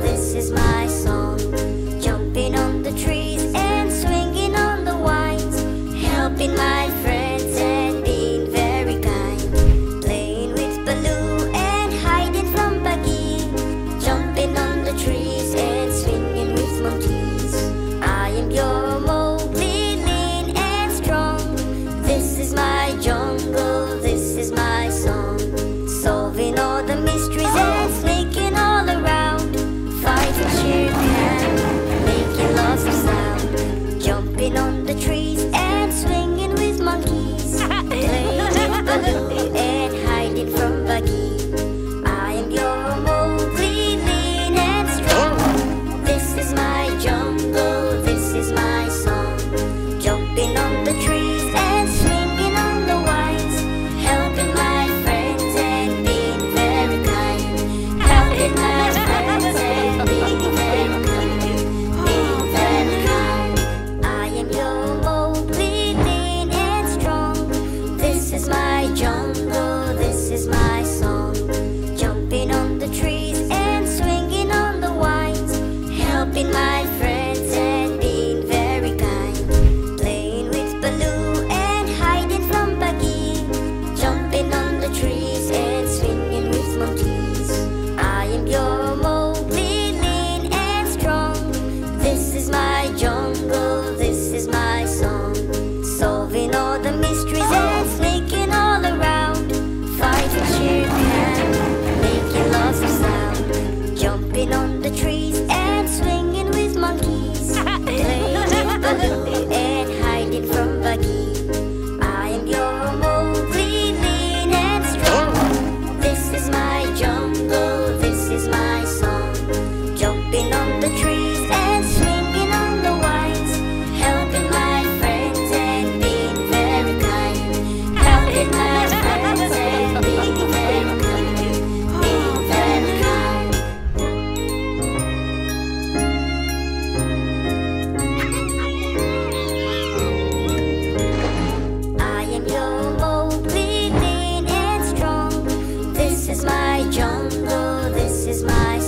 This is my song. This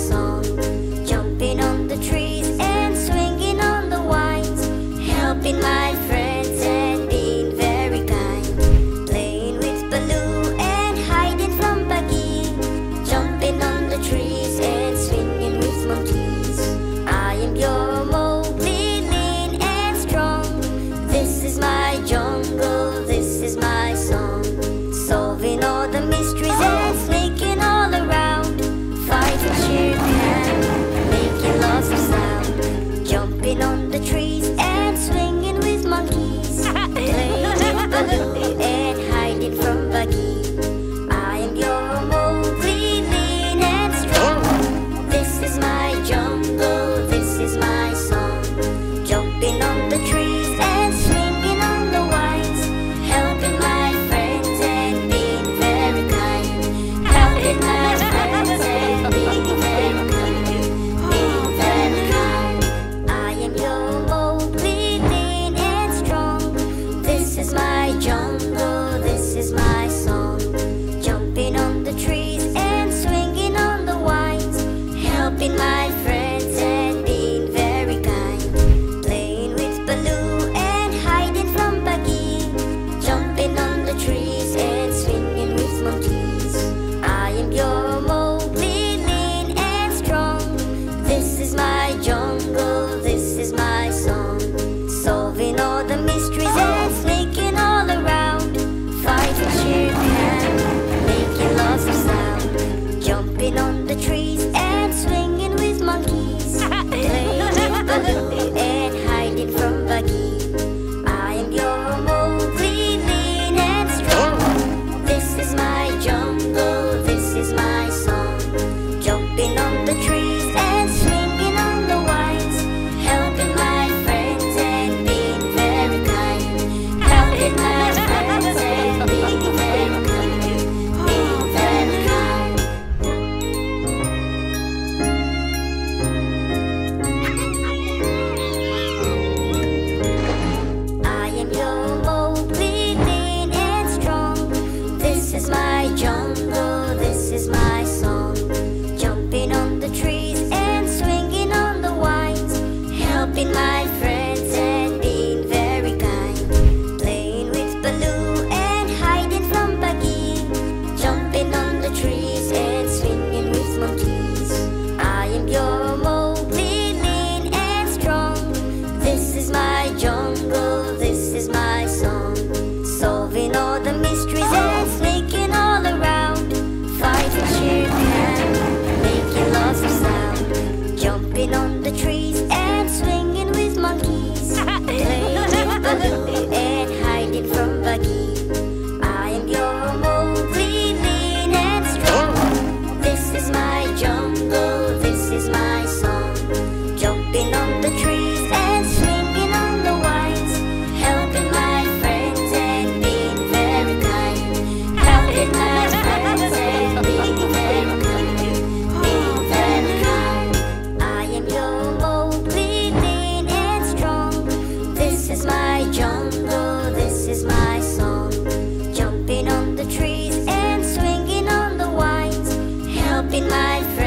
my friend.